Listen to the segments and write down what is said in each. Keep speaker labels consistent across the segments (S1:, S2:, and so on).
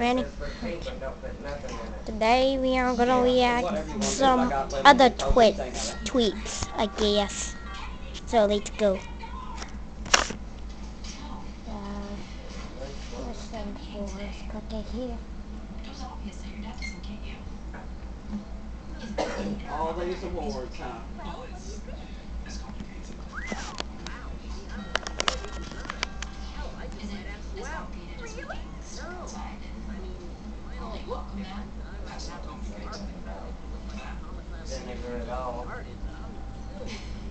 S1: Ready?
S2: says 13, but don't put nothing in it.
S1: Today we are gonna react some other tweets, tweets, I guess. So let's go.
S3: All these awards, huh?
S2: Vinegar at all.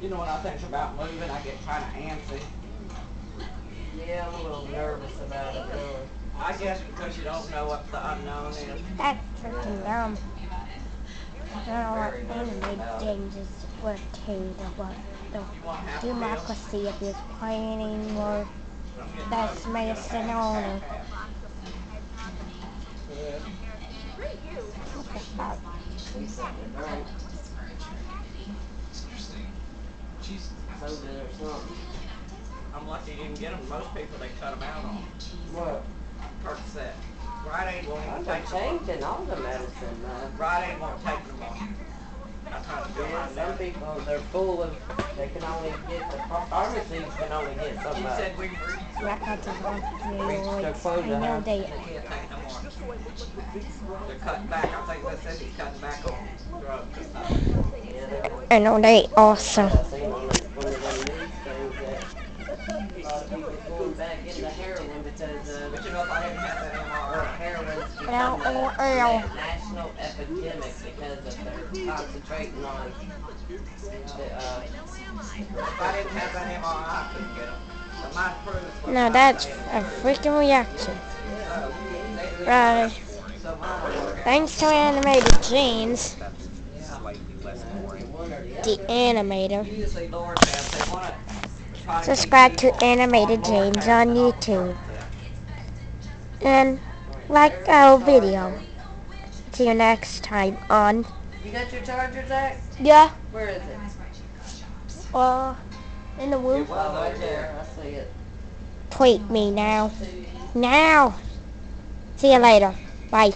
S3: You know when I think about moving, I get kind of antsy.
S2: Yeah, I'm a little nervous about it, really.
S3: I guess because you don't know what the unknown is.
S1: That's freaking dumb. I don't know what animated James is worth to the what the
S3: You want half a meal?
S1: democracy of this planning or that's medicine owner. What the fuck?
S2: Right. Soda or something.
S3: I'm lucky you didn't get them. Most people, they cut them out on.
S2: What?
S3: Percocet. Rite Aid won't even
S2: I'm
S3: take them on.
S2: changing all the medicine, man.
S3: Rite Aid won't take them on. I'm to do
S2: Yeah,
S3: mine
S2: some people, they're full of, they can only get, the ph- pharmacies can only get so
S3: You
S2: much.
S3: said we reached
S1: Like I just want to
S2: Reach their
S1: I know they
S3: I
S1: know they also
S2: I seen on the- one of them news things that a lot of people going back into heroin because,
S3: But you know, if I didn't have that
S2: or
S3: MRI,
S2: heroin's become
S1: L
S2: a
S1: O L.
S2: na- national epidemic because of their concentrating on the,
S3: if I didn't have that MRI, I couldn't get them. So mine proves
S1: Now that's a freaking reaction. Right.
S3: So mine will work.
S1: Thanks to Animated James,
S3: Slightly less boring.
S2: one or the
S1: animator.
S3: Usually Lauren says they want to try to
S1: Subscribe to Animated James on YouTube. And like our video. See you next time on
S2: You got your charger, Zach?
S1: Yeah.
S2: Where is it?
S1: Uh in the womb.
S3: It was
S2: right
S3: over
S2: there. I see it.
S1: Tweet me now. Now. See you later. Bye.